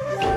Yeah.